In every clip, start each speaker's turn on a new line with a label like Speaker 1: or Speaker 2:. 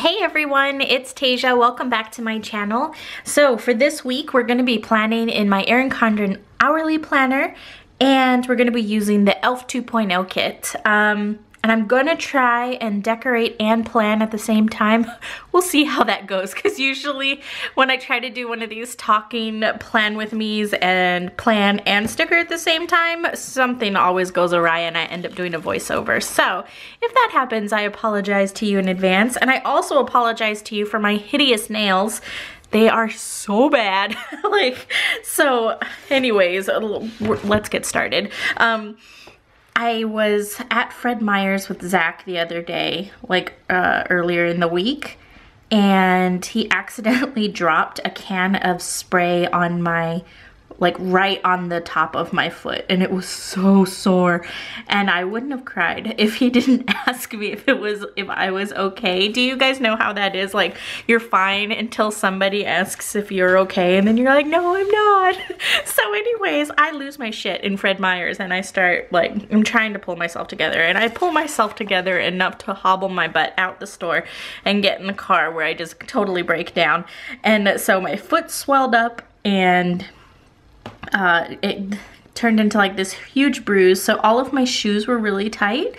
Speaker 1: Hey everyone, it's Tesia. Welcome back to my channel. So for this week, we're gonna be planning in my Erin Condren hourly planner and we're gonna be using the Elf 2.0 kit. Um, and I'm gonna try and decorate and plan at the same time. We'll see how that goes because usually when I try to do one of these talking plan with me's and plan and sticker at the same time, something always goes awry and I end up doing a voiceover. So if that happens, I apologize to you in advance. And I also apologize to you for my hideous nails they are so bad like so anyways let's get started um I was at Fred Meyer's with Zach the other day, like uh, earlier in the week, and he accidentally dropped a can of spray on my like right on the top of my foot and it was so sore and I wouldn't have cried if he didn't ask me if it was if I was okay. Do you guys know how that is? Like you're fine until somebody asks if you're okay and then you're like no I'm not. So anyways I lose my shit in Fred Meyer's and I start like I'm trying to pull myself together and I pull myself together enough to hobble my butt out the store and get in the car where I just totally break down and so my foot swelled up and uh, it turned into like this huge bruise. So all of my shoes were really tight.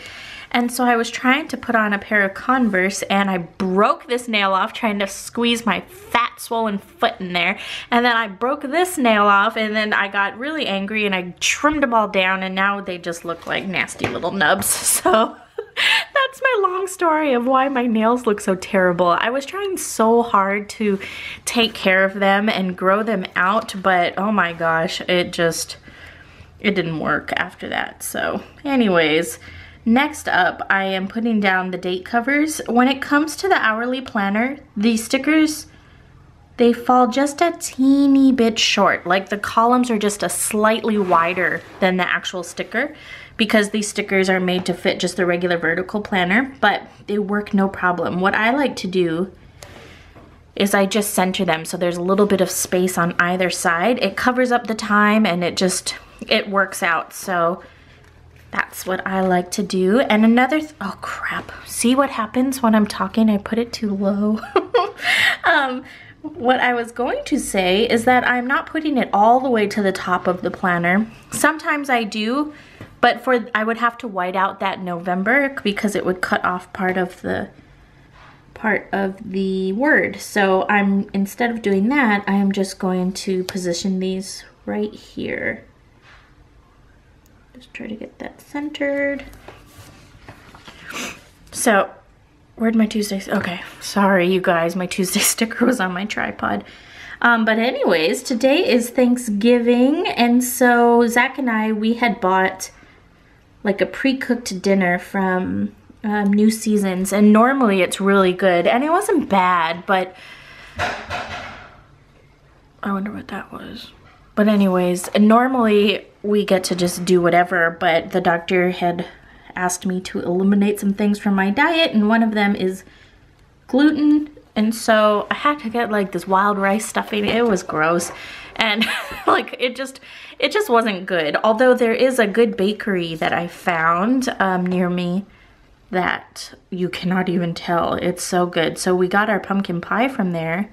Speaker 1: And so I was trying to put on a pair of Converse and I broke this nail off trying to squeeze my fat swollen foot in there. And then I broke this nail off and then I got really angry and I trimmed them all down and now they just look like nasty little nubs. So that's my long story of why my nails look so terrible. I was trying so hard to take care of them and grow them out, but oh my gosh, it just, it didn't work after that. So anyways, next up, I am putting down the date covers. When it comes to the hourly planner, these stickers, they fall just a teeny bit short. Like the columns are just a slightly wider than the actual sticker because these stickers are made to fit just the regular vertical planner, but they work no problem. What I like to do is I just center them so there's a little bit of space on either side. It covers up the time and it just, it works out. So that's what I like to do. And another, oh crap. See what happens when I'm talking? I put it too low. um, what I was going to say is that I'm not putting it all the way to the top of the planner. Sometimes I do, but for I would have to white out that November because it would cut off part of the part of the word. So I'm instead of doing that, I am just going to position these right here. Try to get that centered. So where'd my Tuesday, okay, sorry you guys, my Tuesday sticker was on my tripod. Um, but anyways, today is Thanksgiving, and so Zach and I, we had bought like a pre-cooked dinner from um, New Seasons and normally it's really good and it wasn't bad but I wonder what that was. But anyways, normally we get to just do whatever but the doctor had asked me to eliminate some things from my diet and one of them is gluten. And so I had to get like this wild rice stuffing. It was gross. And like it just it just wasn't good. Although there is a good bakery that I found um, near me that you cannot even tell. It's so good. So we got our pumpkin pie from there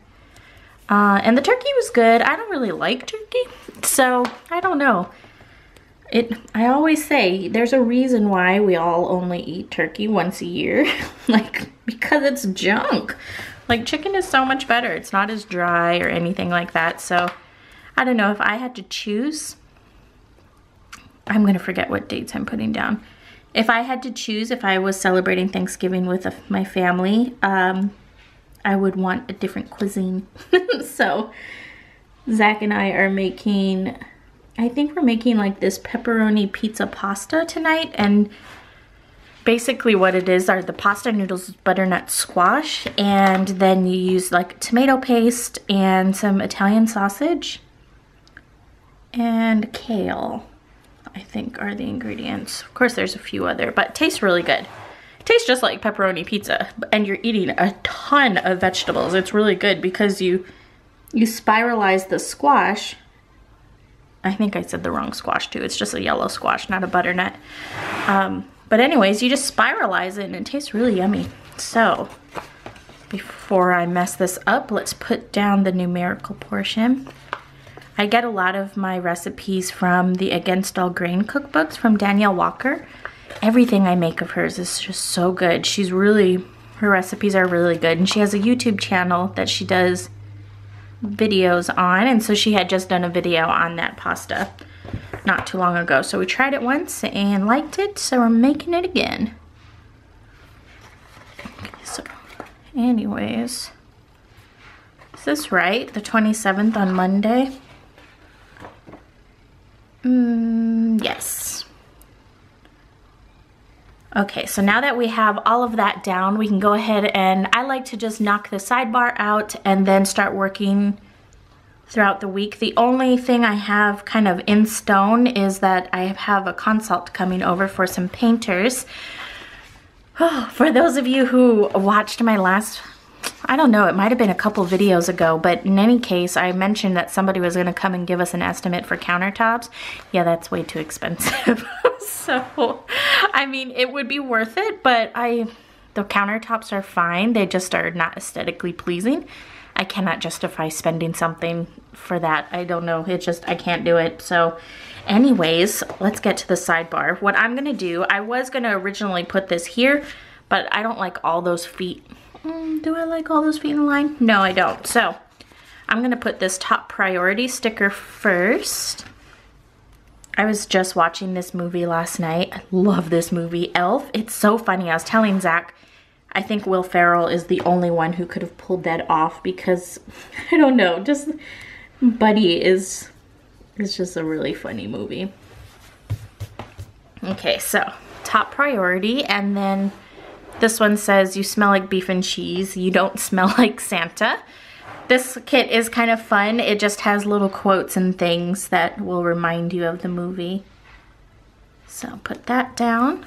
Speaker 1: uh, and the turkey was good. I don't really like turkey so I don't know. It I always say there's a reason why we all only eat turkey once a year. Like because it's junk. Like chicken is so much better. It's not as dry or anything like that. So I don't know. If I had to choose, I'm gonna forget what dates I'm putting down. If I had to choose, if I was celebrating Thanksgiving with my family, um, I would want a different cuisine. so Zach and I are making, I think we're making like this pepperoni pizza pasta tonight and basically what it is are the pasta noodles butternut squash and then you use like tomato paste and some Italian sausage and kale, I think are the ingredients. Of course there's a few other, but tastes really good. Tastes just like pepperoni pizza and you're eating a ton of vegetables. It's really good because you you spiralize the squash. I think I said the wrong squash too. It's just a yellow squash, not a butternut. Um, but anyways, you just spiralize it and it tastes really yummy. So before I mess this up, let's put down the numerical portion. I get a lot of my recipes from the Against All Grain cookbooks from Danielle Walker. Everything I make of hers is just so good. She's really, her recipes are really good. And she has a YouTube channel that she does videos on. And so she had just done a video on that pasta not too long ago. So we tried it once and liked it. So we're making it again. So anyways, is this right? The 27th on Monday? Mm, yes. Okay, so now that we have all of that down, we can go ahead and I like to just knock the sidebar out and then start working throughout the week. The only thing I have kind of in stone is that I have a consult coming over for some painters. Oh, for those of you who watched my last I don't know, it might have been a couple videos ago, but in any case, I mentioned that somebody was gonna come and give us an estimate for countertops. Yeah, that's way too expensive. so, I mean, it would be worth it, but I, the countertops are fine. They just are not aesthetically pleasing. I cannot justify spending something for that. I don't know, it just, I can't do it. So anyways, let's get to the sidebar. What I'm gonna do, I was gonna originally put this here, but I don't like all those feet Mm, do I like all those feet in line? No, I don't. So I'm gonna put this top priority sticker first. I was just watching this movie last night. I love this movie, Elf. It's so funny. I was telling Zach, I think Will Ferrell is the only one who could have pulled that off because, I don't know, just Buddy is, it's just a really funny movie. Okay, so top priority and then this one says, you smell like beef and cheese. You don't smell like Santa. This kit is kind of fun. It just has little quotes and things that will remind you of the movie. So put that down.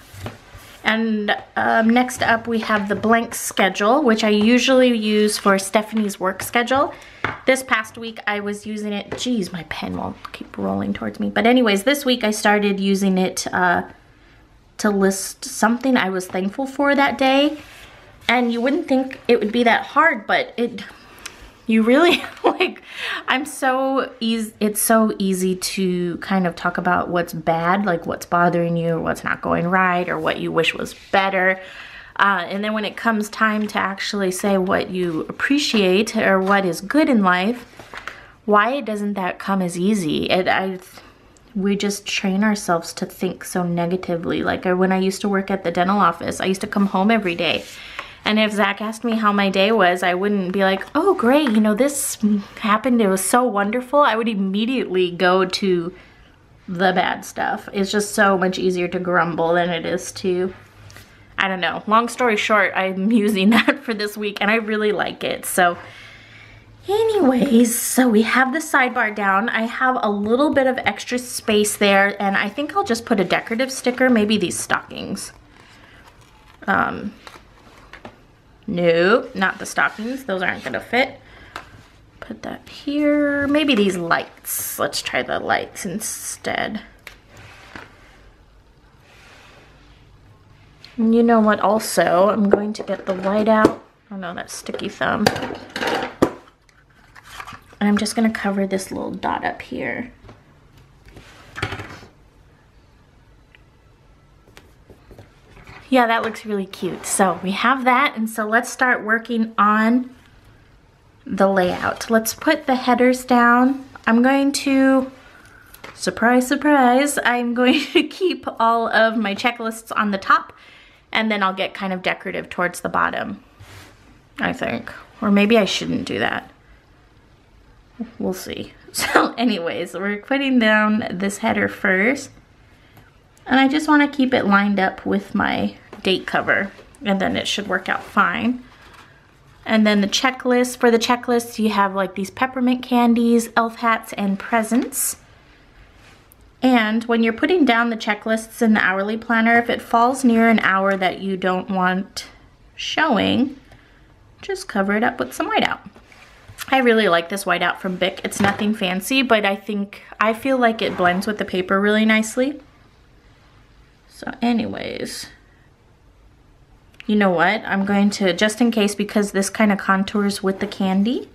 Speaker 1: And um, next up we have the blank schedule, which I usually use for Stephanie's work schedule. This past week I was using it, geez, my pen won't keep rolling towards me. But anyways, this week I started using it uh, to list something I was thankful for that day. And you wouldn't think it would be that hard, but it, you really, like, I'm so easy, it's so easy to kind of talk about what's bad, like what's bothering you, or what's not going right, or what you wish was better. Uh, and then when it comes time to actually say what you appreciate or what is good in life, why doesn't that come as easy? It, I we just train ourselves to think so negatively. Like when I used to work at the dental office, I used to come home every day. And if Zach asked me how my day was, I wouldn't be like, oh, great, you know, this happened. It was so wonderful. I would immediately go to the bad stuff. It's just so much easier to grumble than it is to, I don't know. Long story short, I'm using that for this week and I really like it. So Anyways, so we have the sidebar down. I have a little bit of extra space there and I think I'll just put a decorative sticker, maybe these stockings. Um, nope, not the stockings. Those aren't gonna fit. Put that here. Maybe these lights. Let's try the lights instead. And you know what also? I'm going to get the white out. Oh no, that's sticky thumb. And I'm just gonna cover this little dot up here. Yeah, that looks really cute. So we have that, and so let's start working on the layout. Let's put the headers down. I'm going to, surprise, surprise, I'm going to keep all of my checklists on the top, and then I'll get kind of decorative towards the bottom, I think. Or maybe I shouldn't do that we'll see. So anyways, we're putting down this header first. And I just want to keep it lined up with my date cover. And then it should work out fine. And then the checklist. For the checklist, you have like these peppermint candies, elf hats, and presents. And when you're putting down the checklists in the hourly planner, if it falls near an hour that you don't want showing, just cover it up with some whiteout. I really like this whiteout from Bic. It's nothing fancy, but I think, I feel like it blends with the paper really nicely. So anyways, you know what? I'm going to, just in case, because this kind of contours with the candy,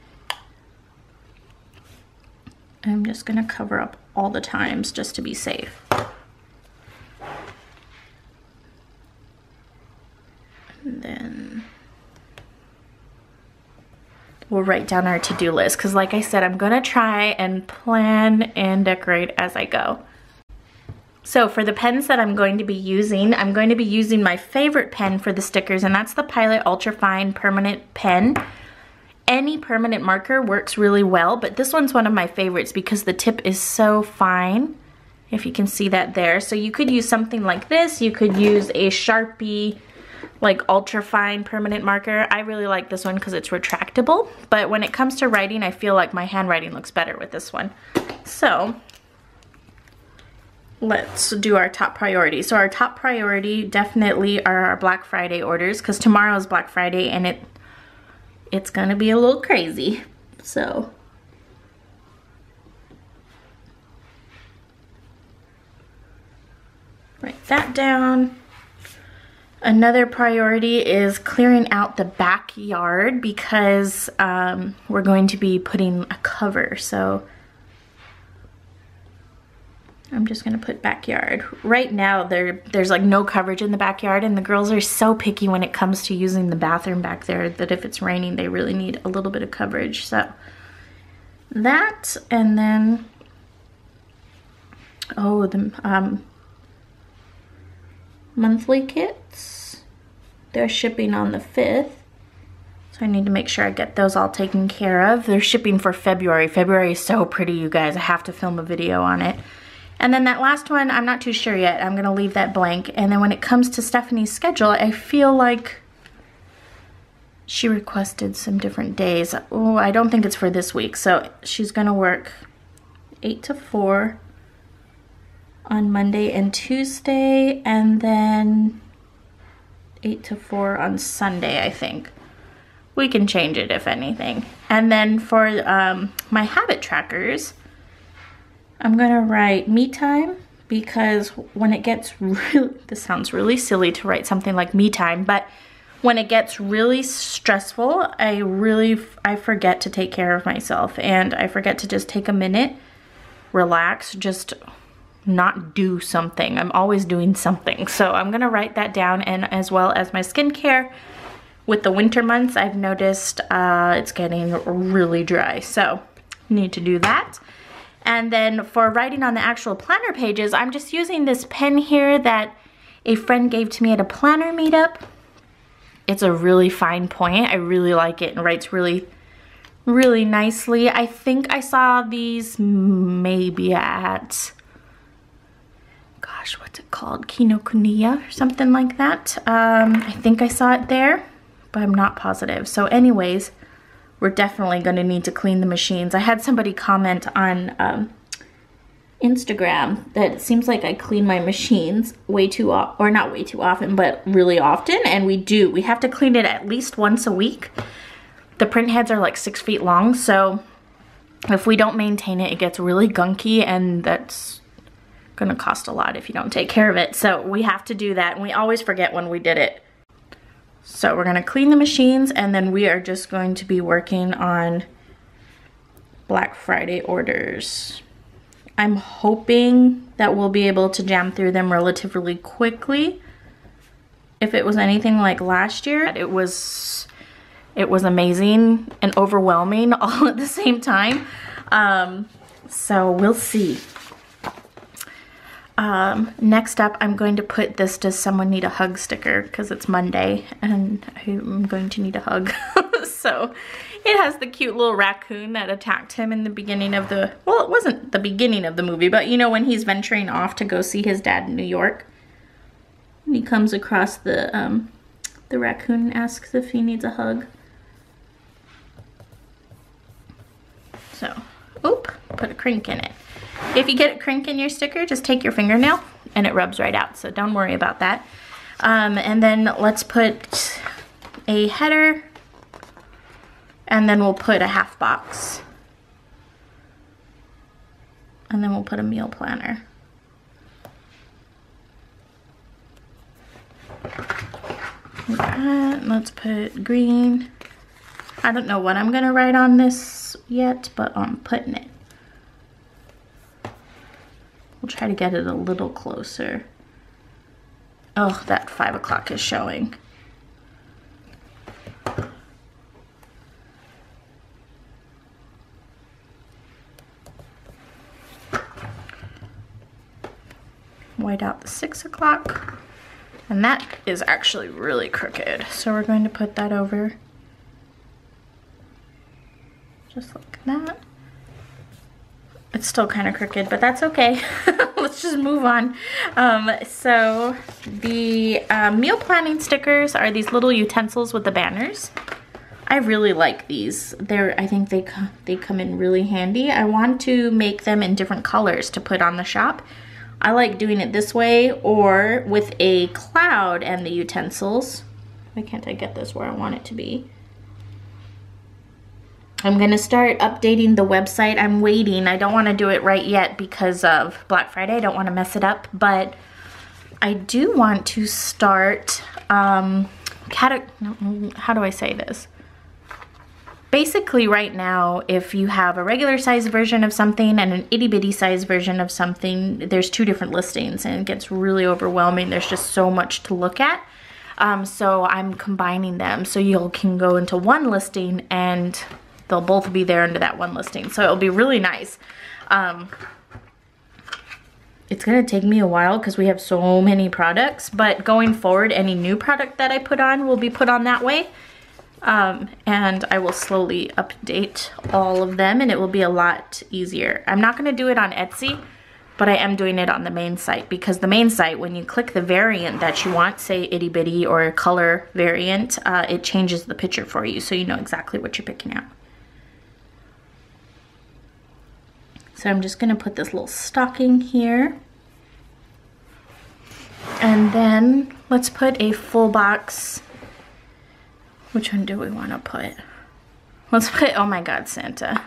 Speaker 1: I'm just gonna cover up all the times just to be safe. And then we'll write down our to-do list because like I said, I'm gonna try and plan and decorate as I go. So for the pens that I'm going to be using, I'm going to be using my favorite pen for the stickers and that's the Pilot Ultra Fine Permanent Pen. Any permanent marker works really well, but this one's one of my favorites because the tip is so fine, if you can see that there. So you could use something like this, you could use a Sharpie like ultra fine permanent marker. I really like this one because it's retractable, but when it comes to writing, I feel like my handwriting looks better with this one. So let's do our top priority. So our top priority definitely are our Black Friday orders because tomorrow is Black Friday and it it's gonna be a little crazy. So write that down. Another priority is clearing out the backyard because um, we're going to be putting a cover. So I'm just gonna put backyard. Right now there there's like no coverage in the backyard and the girls are so picky when it comes to using the bathroom back there that if it's raining they really need a little bit of coverage. So that and then oh the um, monthly kits. They're shipping on the 5th. So I need to make sure I get those all taken care of. They're shipping for February. February is so pretty, you guys. I have to film a video on it. And then that last one, I'm not too sure yet. I'm gonna leave that blank. And then when it comes to Stephanie's schedule, I feel like she requested some different days. Oh, I don't think it's for this week. So she's gonna work eight to four on Monday and Tuesday, and then 8 to 4 on Sunday, I think. We can change it if anything. And then for um, my habit trackers, I'm gonna write me time because when it gets really, this sounds really silly to write something like me time, but when it gets really stressful, I really, I forget to take care of myself and I forget to just take a minute, relax, just not do something. I'm always doing something. So I'm gonna write that down and as well as my skincare. With the winter months, I've noticed uh, it's getting really dry. So need to do that. And then for writing on the actual planner pages, I'm just using this pen here that a friend gave to me at a planner meetup. It's a really fine point. I really like it and writes really, really nicely. I think I saw these maybe at gosh, what's it called? Kinokuniya or something like that. Um, I think I saw it there, but I'm not positive. So anyways, we're definitely gonna need to clean the machines. I had somebody comment on um, Instagram that it seems like I clean my machines way too or not way too often, but really often, and we do. We have to clean it at least once a week. The print heads are like six feet long, so if we don't maintain it, it gets really gunky, and that's gonna cost a lot if you don't take care of it. So we have to do that and we always forget when we did it. So we're gonna clean the machines and then we are just going to be working on Black Friday orders. I'm hoping that we'll be able to jam through them relatively quickly. If it was anything like last year, it was it was amazing and overwhelming all at the same time. Um, so we'll see. Um, next up, I'm going to put this Does Someone Need a Hug sticker because it's Monday and I'm going to need a hug. so it has the cute little raccoon that attacked him in the beginning of the, well, it wasn't the beginning of the movie, but you know, when he's venturing off to go see his dad in New York. he comes across the, um, the raccoon and asks if he needs a hug. So, oop, put a crank in it. If you get a crink in your sticker, just take your fingernail and it rubs right out. So don't worry about that. Um, and then let's put a header and then we'll put a half box. And then we'll put a meal planner. let's put green. I don't know what I'm gonna write on this yet, but I'm putting it. We'll try to get it a little closer. Oh, that five o'clock is showing. White out the six o'clock. And that is actually really crooked. So we're going to put that over just like that. It's still kind of crooked, but that's okay. Let's just move on. Um, so the uh, meal planning stickers are these little utensils with the banners. I really like these. They're, I think they, they come in really handy. I want to make them in different colors to put on the shop. I like doing it this way or with a cloud and the utensils. Why can't I get this where I want it to be? I'm gonna start updating the website. I'm waiting. I don't wanna do it right yet because of Black Friday. I don't wanna mess it up, but I do want to start, um, how do I say this? Basically right now, if you have a regular size version of something and an itty bitty size version of something, there's two different listings and it gets really overwhelming. There's just so much to look at. Um, so I'm combining them so you can go into one listing and they'll both be there under that one listing. So it'll be really nice. Um, it's gonna take me a while because we have so many products, but going forward, any new product that I put on will be put on that way. Um, and I will slowly update all of them and it will be a lot easier. I'm not gonna do it on Etsy, but I am doing it on the main site because the main site, when you click the variant that you want, say itty bitty or color variant, uh, it changes the picture for you so you know exactly what you're picking out. So I'm just gonna put this little stocking here. And then let's put a full box. Which one do we wanna put? Let's put, oh my God, Santa.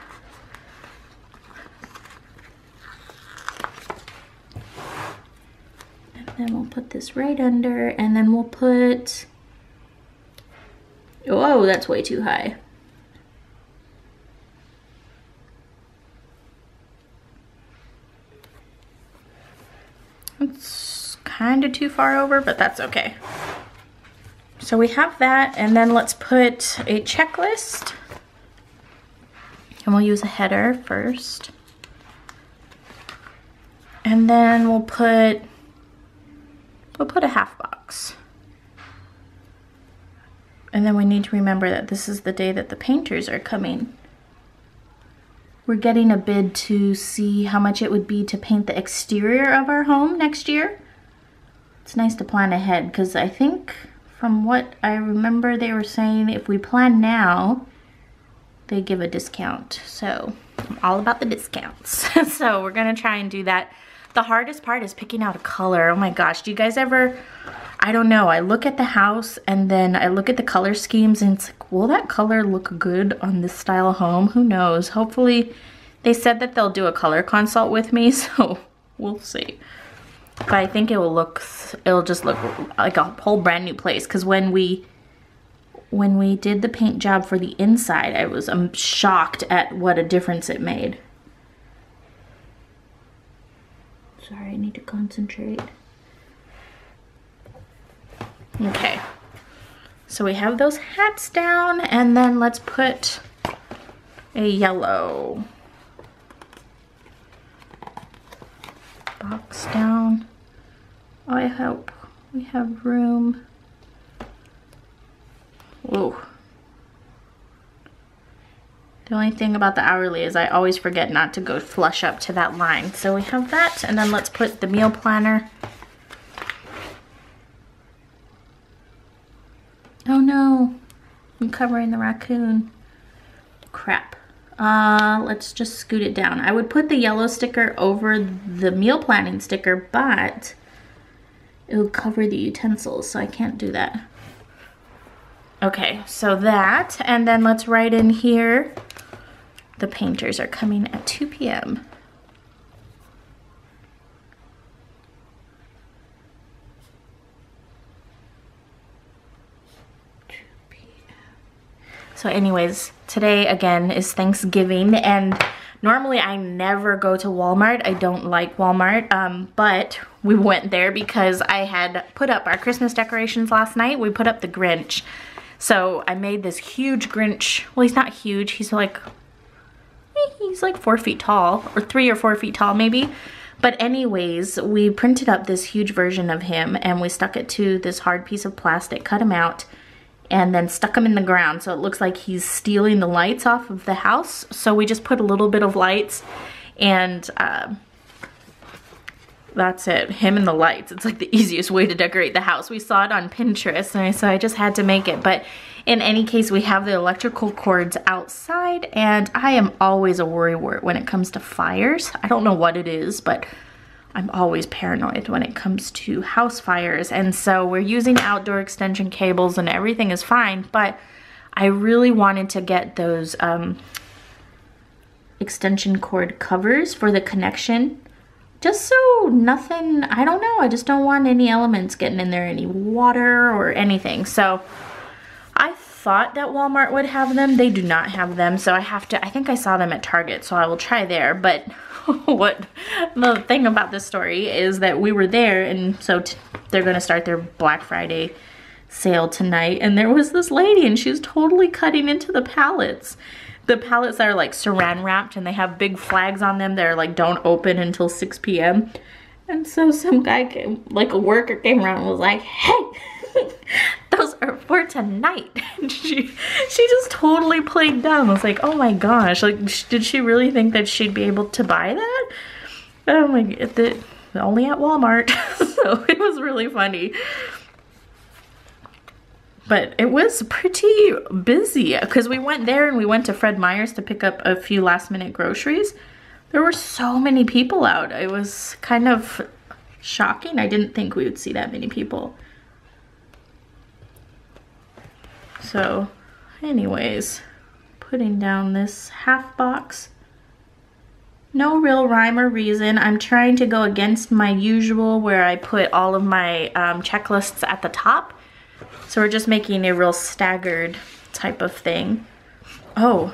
Speaker 1: And then we'll put this right under and then we'll put, oh, that's way too high. It's kind of too far over, but that's okay. So we have that, and then let's put a checklist. And we'll use a header first. And then we'll put, we'll put a half box. And then we need to remember that this is the day that the painters are coming. We're getting a bid to see how much it would be to paint the exterior of our home next year. It's nice to plan ahead because I think from what I remember they were saying if we plan now, they give a discount. So I'm all about the discounts. so we're gonna try and do that. The hardest part is picking out a color. Oh my gosh, do you guys ever, I don't know, I look at the house and then I look at the color schemes and it's like, will that color look good on this style home? Who knows? Hopefully, they said that they'll do a color consult with me, so we'll see. But I think it will look, it'll just look like a whole brand new place because when we, when we did the paint job for the inside, I was I'm shocked at what a difference it made. Sorry, I need to concentrate. Okay. So we have those hats down and then let's put a yellow box down. I hope we have room. Whoa. The only thing about the hourly is I always forget not to go flush up to that line. So we have that, and then let's put the meal planner. Oh no, I'm covering the raccoon. Crap. Uh, let's just scoot it down. I would put the yellow sticker over the meal planning sticker, but it would cover the utensils, so I can't do that. Okay, so that, and then let's write in here the painters are coming at 2 p.m. So anyways, today again is Thanksgiving and normally I never go to Walmart. I don't like Walmart, um, but we went there because I had put up our Christmas decorations last night. We put up the Grinch. So I made this huge Grinch. Well, he's not huge. He's like, eh, he's like four feet tall or three or four feet tall maybe. But anyways, we printed up this huge version of him and we stuck it to this hard piece of plastic, cut him out, and then stuck him in the ground. So it looks like he's stealing the lights off of the house. So we just put a little bit of lights and uh, that's it, him and the lights. It's like the easiest way to decorate the house. We saw it on Pinterest and I, so I just had to make it. But in any case, we have the electrical cords outside and I am always a worrywart when it comes to fires. I don't know what it is, but I'm always paranoid when it comes to house fires. And so we're using outdoor extension cables and everything is fine, but I really wanted to get those um, extension cord covers for the connection just so nothing, I don't know, I just don't want any elements getting in there, any water or anything. So thought that Walmart would have them. They do not have them, so I have to, I think I saw them at Target, so I will try there. But what the thing about this story is that we were there, and so they're gonna start their Black Friday sale tonight, and there was this lady, and she was totally cutting into the pallets the pallets that are like saran wrapped and they have big flags on them that are like don't open until 6 p.m. And so some guy came, like a worker came around and was like, hey, those are for tonight. And she, she just totally played dumb. I was like, oh my gosh, like, did she really think that she'd be able to buy that? Oh my, the, only at Walmart. so it was really funny but it was pretty busy because we went there and we went to Fred Meyer's to pick up a few last minute groceries. There were so many people out. It was kind of shocking. I didn't think we would see that many people. So anyways, putting down this half box. No real rhyme or reason. I'm trying to go against my usual where I put all of my um, checklists at the top so we're just making a real staggered type of thing. Oh,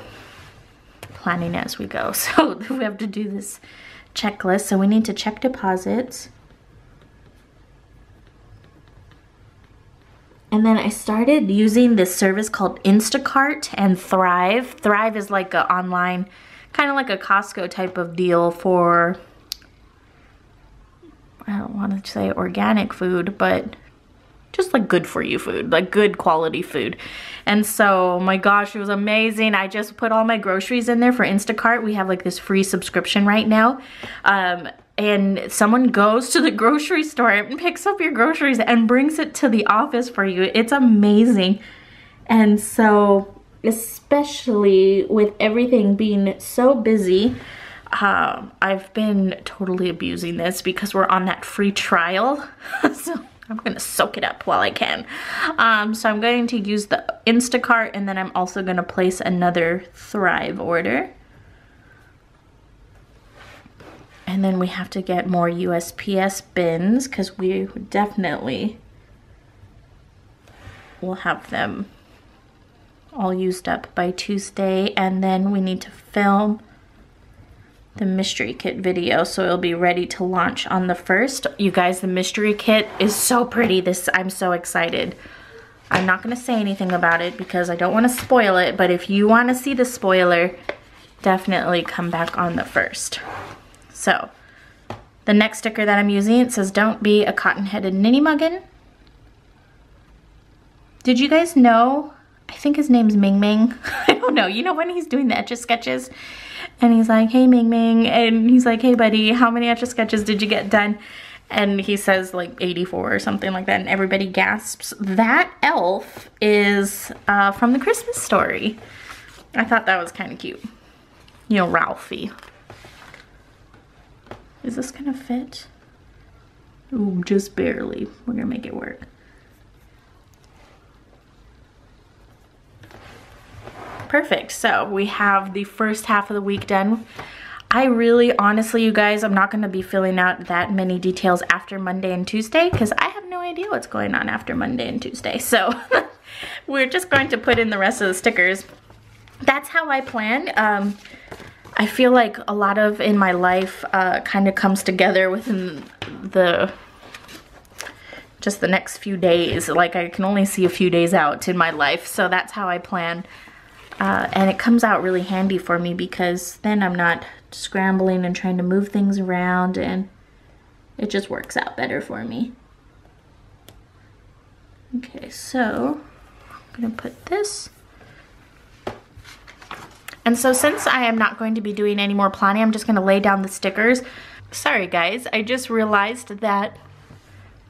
Speaker 1: planning as we go. So we have to do this checklist. So we need to check deposits. And then I started using this service called Instacart and Thrive. Thrive is like an online, kind of like a Costco type of deal for, I don't want to say organic food, but just like good for you food, like good quality food. And so, my gosh, it was amazing. I just put all my groceries in there for Instacart. We have like this free subscription right now. Um, and someone goes to the grocery store and picks up your groceries and brings it to the office for you. It's amazing. And so, especially with everything being so busy, uh, I've been totally abusing this because we're on that free trial. so I'm gonna soak it up while I can. Um, so I'm going to use the Instacart and then I'm also gonna place another Thrive order. And then we have to get more USPS bins because we definitely will have them all used up by Tuesday. And then we need to film the mystery kit video so it'll be ready to launch on the first. You guys the mystery kit is so pretty. This i'm so excited. I'm not going to say anything about it because i don't want to spoil it but if you want to see the spoiler definitely come back on the first so the next sticker that i'm using it says don't be a cotton-headed ninny muggin did you guys know i think his name's ming ming i don't know you know when he's doing the etch a sketches and he's like, hey Ming Ming, and he's like, hey buddy, how many Etch-a-Sketches did you get done? And he says like 84 or something like that, and everybody gasps. That elf is uh, from the Christmas story. I thought that was kind of cute. You know, Ralphie. Is this gonna fit? Ooh, just barely. We're gonna make it work. Perfect. So we have the first half of the week done. I really, honestly, you guys, I'm not to be filling out that many details after Monday and Tuesday because I have no idea what's going on after Monday and Tuesday. So we're just going to put in the rest of the stickers. That's how I plan. Um, I feel like a lot of in my life uh, kind of comes together within the just the next few days. Like I can only see a few days out in my life, so that's how I plan. Uh, and it comes out really handy for me because then I'm not scrambling and trying to move things around and it just works out better for me. Okay, so I'm gonna put this. And so since I am not going to be doing any more planning, I'm just gonna lay down the stickers. Sorry guys, I just realized that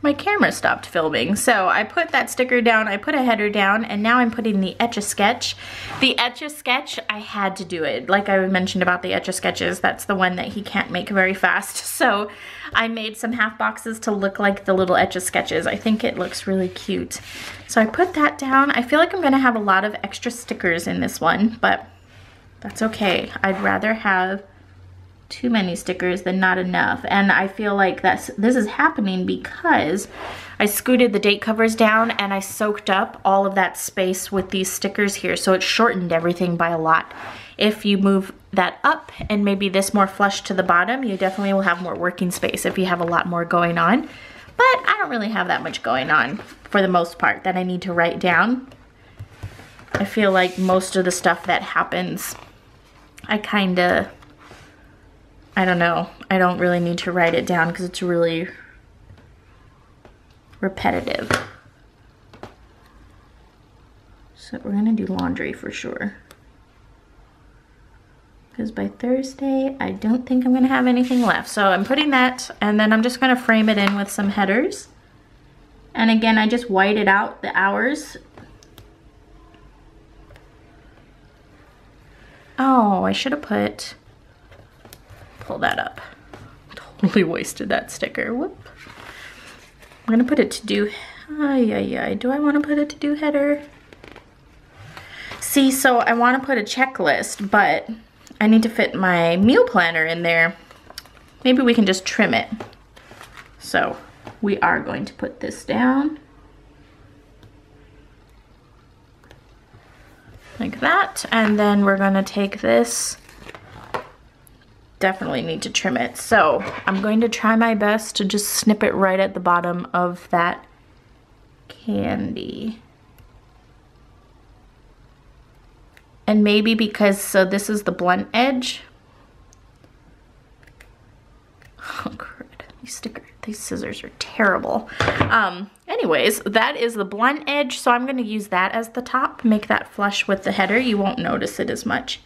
Speaker 1: my camera stopped filming. So I put that sticker down, I put a header down, and now I'm putting the Etch-a-Sketch. The Etch-a-Sketch, I had to do it. Like I mentioned about the Etch-a-Sketches, that's the one that he can't make very fast. So I made some half boxes to look like the little Etch-a-Sketches. I think it looks really cute. So I put that down. I feel like I'm gonna have a lot of extra stickers in this one, but that's okay. I'd rather have too many stickers than not enough. And I feel like that's this is happening because I scooted the date covers down and I soaked up all of that space with these stickers here. So it shortened everything by a lot. If you move that up and maybe this more flush to the bottom, you definitely will have more working space if you have a lot more going on. But I don't really have that much going on for the most part that I need to write down. I feel like most of the stuff that happens, I kind of I don't know. I don't really need to write it down because it's really repetitive. So we're gonna do laundry for sure. Because by Thursday, I don't think I'm gonna have anything left. So I'm putting that and then I'm just gonna frame it in with some headers. And again, I just whited out the hours. Oh, I should have put pull that up. Totally wasted that sticker. Whoop. I'm gonna put it to do, ay, ay, ay. Do I wanna put it to do header? See, so I wanna put a checklist, but I need to fit my meal planner in there. Maybe we can just trim it. So we are going to put this down. Like that. And then we're gonna take this definitely need to trim it. So I'm going to try my best to just snip it right at the bottom of that candy. And maybe because, so this is the blunt edge. Oh, crud. Sticker, these scissors are terrible. Um, anyways, that is the blunt edge. So I'm going to use that as the top, make that flush with the header. You won't notice it as much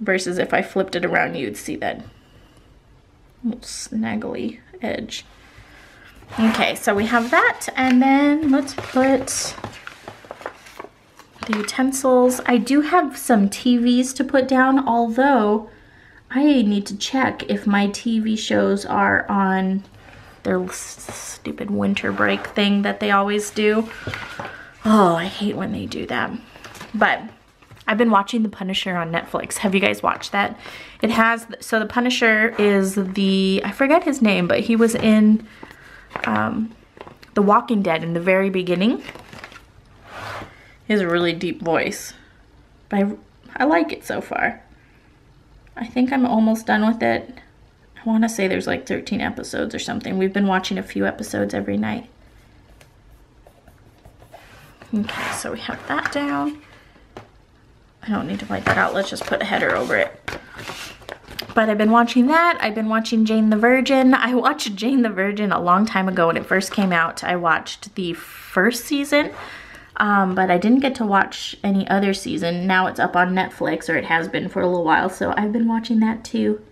Speaker 1: versus if I flipped it around you'd see that little snaggly edge. Okay, so we have that and then let's put the utensils. I do have some TVs to put down, although I need to check if my TV shows are on their stupid winter break thing that they always do. Oh, I hate when they do that. But I've been watching The Punisher on Netflix. Have you guys watched that? It has, so The Punisher is the, I forget his name, but he was in um, The Walking Dead in the very beginning. He has a really deep voice. But I, I like it so far. I think I'm almost done with it. I want to say there's like 13 episodes or something. We've been watching a few episodes every night. Okay, so we have that down. I don't need to white that out. Let's just put a header over it. But I've been watching that. I've been watching Jane the Virgin. I watched Jane the Virgin a long time ago when it first came out. I watched the first season, um, but I didn't get to watch any other season. Now it's up on Netflix, or it has been for a little while, so I've been watching that too.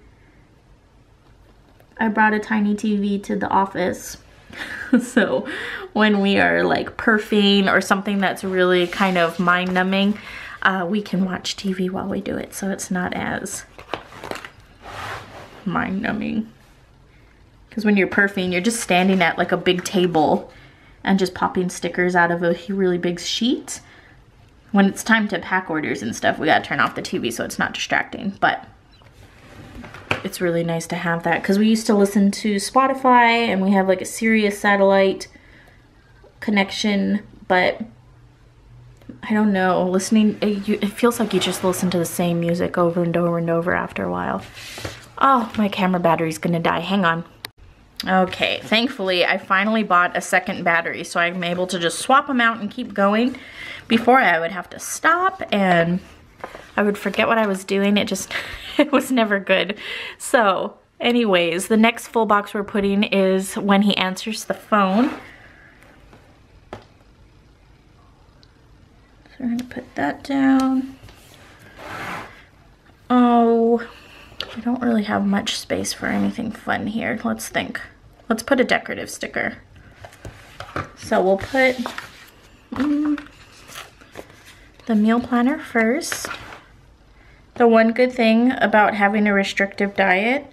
Speaker 1: I brought a tiny TV to the office. so when we are like perfing or something that's really kind of mind numbing, uh, we can watch TV while we do it so it's not as mind numbing. Because when you're perfing, you're just standing at like a big table and just popping stickers out of a really big sheet. When it's time to pack orders and stuff, we gotta turn off the TV so it's not distracting. But it's really nice to have that because we used to listen to Spotify and we have like a Sirius satellite connection, but I don't know, listening, it, it feels like you just listen to the same music over and over and over after a while. Oh, my camera battery's gonna die, hang on. Okay, thankfully I finally bought a second battery so I'm able to just swap them out and keep going. Before I would have to stop and I would forget what I was doing. It just, it was never good. So anyways, the next full box we're putting is when he answers the phone. So we're gonna put that down. Oh, I don't really have much space for anything fun here. Let's think. Let's put a decorative sticker. So we'll put mm, the meal planner first. The one good thing about having a restrictive diet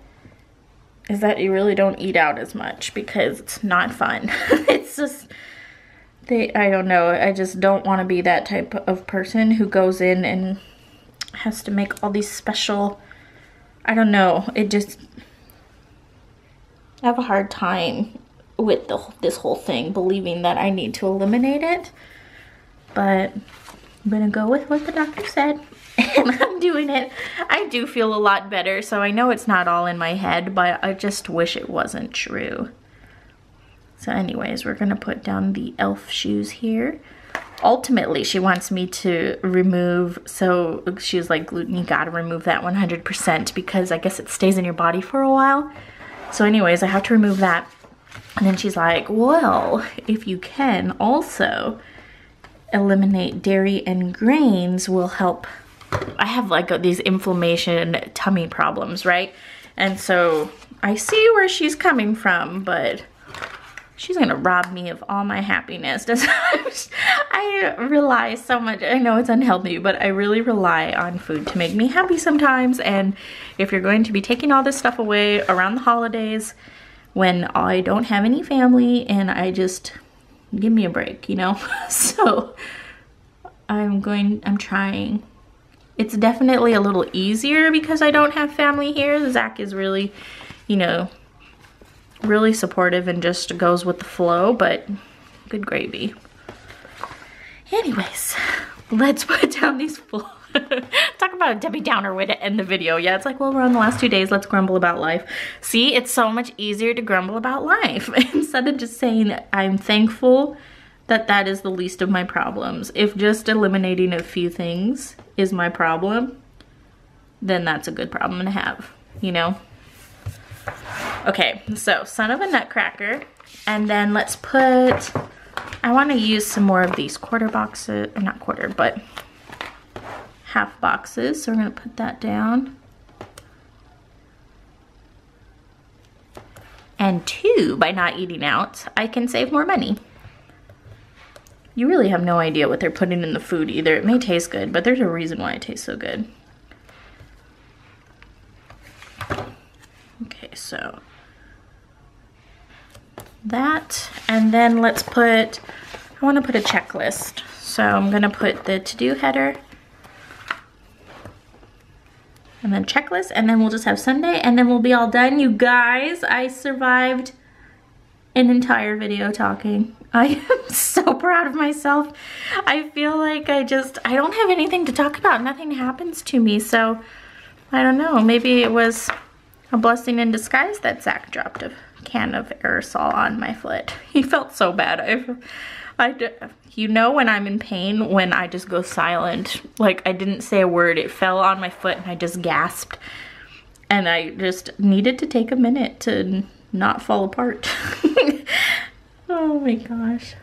Speaker 1: is that you really don't eat out as much because it's not fun. it's just they I don't know. I just don't want to be that type of person who goes in and has to make all these special I don't know. It just I have a hard time with the, this whole thing, believing that I need to eliminate it. But I'm gonna go with what the doctor said and I'm doing it. I do feel a lot better, so I know it's not all in my head, but I just wish it wasn't true. So anyways, we're gonna put down the elf shoes here. Ultimately, she wants me to remove, so she was like, gluten, you gotta remove that 100% because I guess it stays in your body for a while. So anyways, I have to remove that. And then she's like, well, if you can also eliminate dairy and grains will help. I have like these inflammation tummy problems, right? And so I see where she's coming from, but she's gonna rob me of all my happiness. I rely so much, I know it's unhealthy, but I really rely on food to make me happy sometimes. And if you're going to be taking all this stuff away around the holidays, when I don't have any family and I just, give me a break, you know? so I'm going, I'm trying. It's definitely a little easier because I don't have family here. Zach is really, you know, really supportive and just goes with the flow, but good gravy. Anyways, let's put down these. Talk about a Debbie Downer way to end the video. Yeah, it's like, well, we're on the last two days. Let's grumble about life. See, it's so much easier to grumble about life instead of just saying, I'm thankful that that is the least of my problems. If just eliminating a few things is my problem, then that's a good problem to have, you know? Okay, so son of a nutcracker. And then let's put, I wanna use some more of these quarter boxes, or not quarter, but half boxes. So we're gonna put that down. And two, by not eating out, I can save more money. You really have no idea what they're putting in the food either. It may taste good, but there's a reason why it tastes so good. Okay, so that, and then let's put, I wanna put a checklist. So I'm gonna put the to-do header, and then checklist, and then we'll just have Sunday, and then we'll be all done. You guys, I survived an entire video talking. I am so proud of myself. I feel like I just, I don't have anything to talk about. Nothing happens to me. So I don't know. Maybe it was a blessing in disguise that Zach dropped a can of aerosol on my foot. He felt so bad. I, I, you know when I'm in pain when I just go silent. Like I didn't say a word. It fell on my foot and I just gasped. And I just needed to take a minute to not fall apart. Oh my gosh.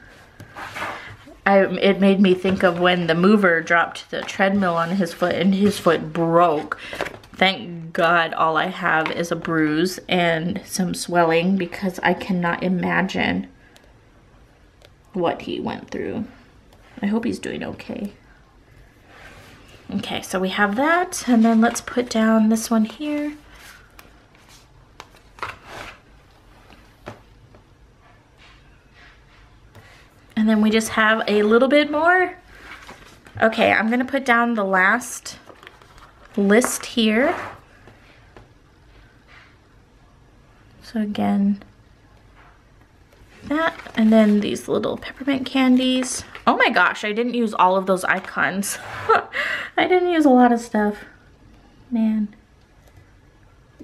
Speaker 1: I, it made me think of when the mover dropped the treadmill on his foot and his foot broke. Thank God all I have is a bruise and some swelling because I cannot imagine what he went through. I hope he's doing okay. Okay, so we have that and then let's put down this one here. And then we just have a little bit more. Okay, I'm gonna put down the last list here. So again, that, and then these little peppermint candies. Oh my gosh, I didn't use all of those icons. I didn't use a lot of stuff. Man.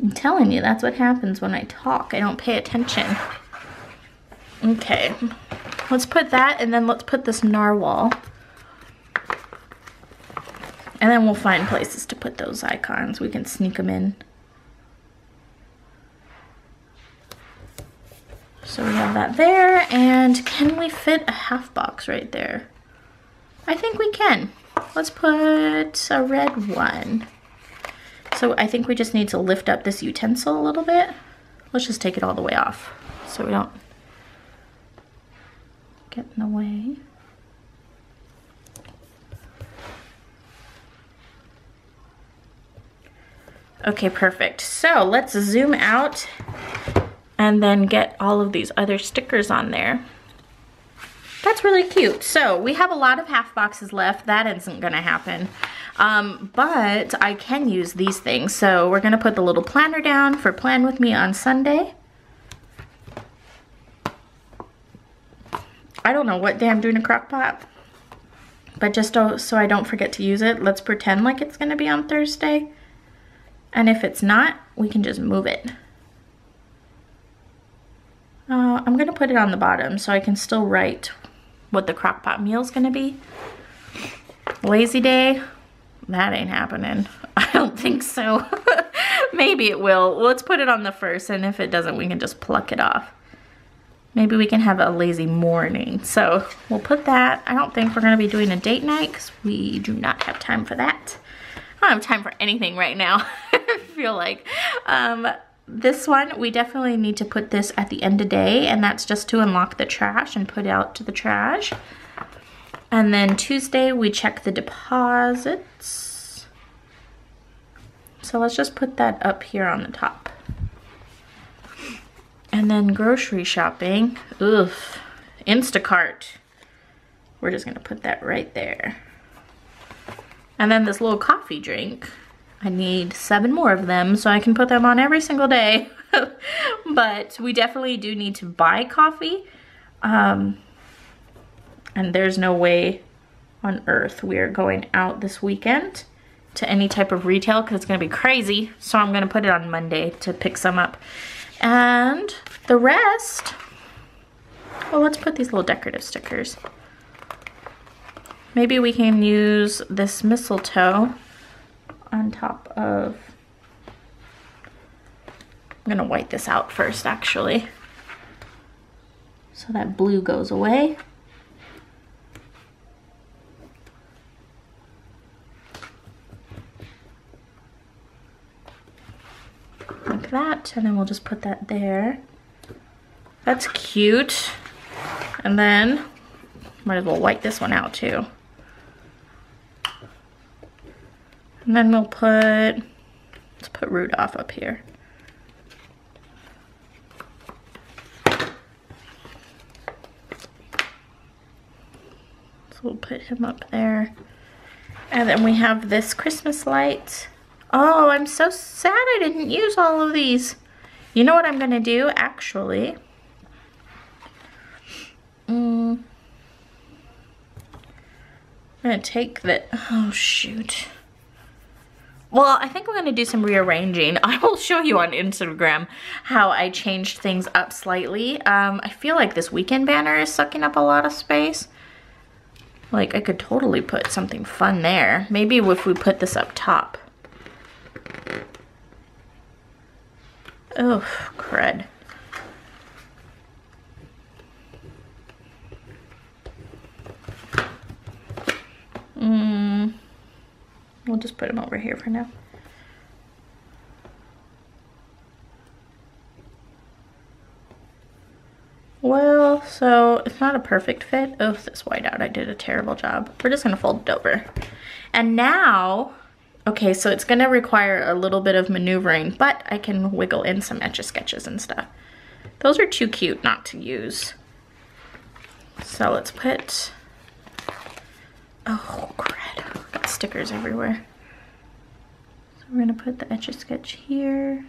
Speaker 1: I'm telling you, that's what happens when I talk. I don't pay attention. Okay, let's put that and then let's put this narwhal. And then we'll find places to put those icons. We can sneak them in. So we have that there. And can we fit a half box right there? I think we can. Let's put a red one. So I think we just need to lift up this utensil a little bit. Let's just take it all the way off so we don't get in the way. Okay, perfect. So let's zoom out and then get all of these other stickers on there. That's really cute. So we have a lot of half boxes left. That isn't gonna happen. Um, but I can use these things. So we're gonna put the little planner down for plan with me on Sunday. I don't know what day I'm doing a crock pot. But just so I don't forget to use it, let's pretend like it's gonna be on Thursday. And if it's not, we can just move it. Uh, I'm gonna put it on the bottom so I can still write what the crock pot meal is gonna be. Lazy day, that ain't happening. I don't think so. Maybe it will. Let's put it on the first and if it doesn't, we can just pluck it off. Maybe we can have a lazy morning. So we'll put that. I don't think we're gonna be doing a date night because we do not have time for that. I don't have time for anything right now, I feel like. Um, this one, we definitely need to put this at the end of day, and that's just to unlock the trash and put out to the trash. And then Tuesday, we check the deposits. So let's just put that up here on the top. And then grocery shopping, oof, Instacart. We're just gonna put that right there. And then this little coffee drink, I need seven more of them so I can put them on every single day. but we definitely do need to buy coffee. Um, and there's no way on earth we are going out this weekend to any type of retail because it's going to be crazy. So I'm going to put it on Monday to pick some up. And the rest, well, let's put these little decorative stickers. Maybe we can use this mistletoe on top of, I'm gonna white this out first actually. So that blue goes away. Like that, and then we'll just put that there. That's cute. And then, might as well white this one out too. And then we'll put, let's put Rudolph up here. So we'll put him up there. And then we have this Christmas light. Oh, I'm so sad I didn't use all of these. You know what I'm gonna do, actually? Mm. I'm gonna take the, oh shoot. Well, I think I'm gonna do some rearranging. I will show you on Instagram how I changed things up slightly. Um, I feel like this weekend banner is sucking up a lot of space. Like I could totally put something fun there. Maybe if we put this up top. Oh, crud. We'll just put them over here for now. Well, so it's not a perfect fit. Oh, this whiteout, I did a terrible job. We're just gonna fold it over. And now, okay, so it's gonna require a little bit of maneuvering, but I can wiggle in some Etch-a-Sketches and stuff. Those are too cute not to use. So let's put, oh crud stickers everywhere. So we're gonna put the Etch-a-Sketch here.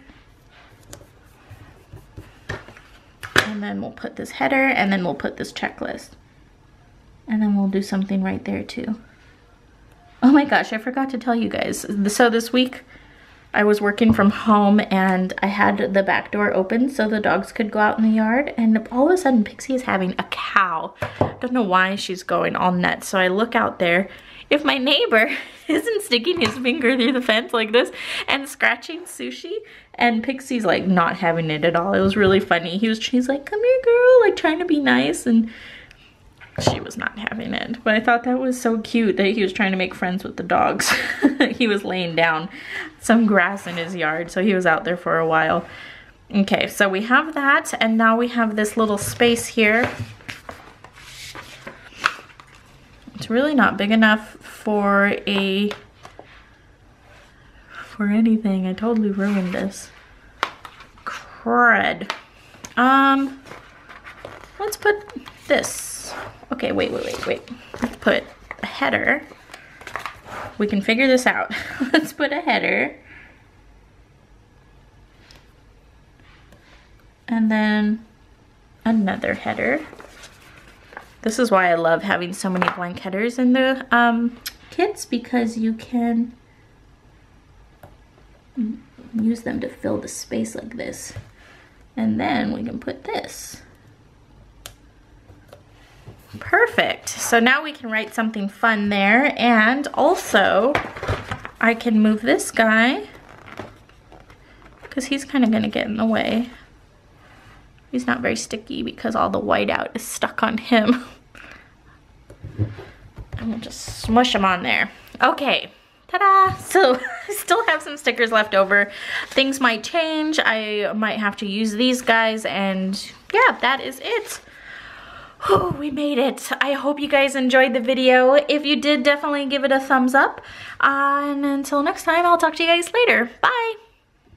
Speaker 1: And then we'll put this header and then we'll put this checklist. And then we'll do something right there too. Oh my gosh, I forgot to tell you guys. So this week I was working from home and I had the back door open so the dogs could go out in the yard and all of a sudden Pixie is having a cow. Don't know why she's going all nuts. So I look out there. If my neighbor isn't sticking his finger through the fence like this and scratching sushi and Pixie's like not having it at all. It was really funny. He was, he's like, come here girl, like trying to be nice and she was not having it. But I thought that was so cute that he was trying to make friends with the dogs. he was laying down some grass in his yard, so he was out there for a while. Okay, so we have that, and now we have this little space here. It's really not big enough for a for anything. I totally ruined this. Crud. Um, let's put this Okay, wait, wait, wait, wait. Put a header. We can figure this out. Let's put a header. And then another header. This is why I love having so many blank headers in the um, kits because you can use them to fill the space like this. And then we can put this. Perfect. So now we can write something fun there. And also, I can move this guy because he's kind of going to get in the way. He's not very sticky because all the whiteout is stuck on him. I'm going to just smush him on there. Okay, ta-da! So I still have some stickers left over. Things might change. I might have to use these guys and yeah, that is it. Oh, we made it. I hope you guys enjoyed the video. If you did, definitely give it a thumbs up. Uh, and until next time, I'll talk to you guys later. Bye!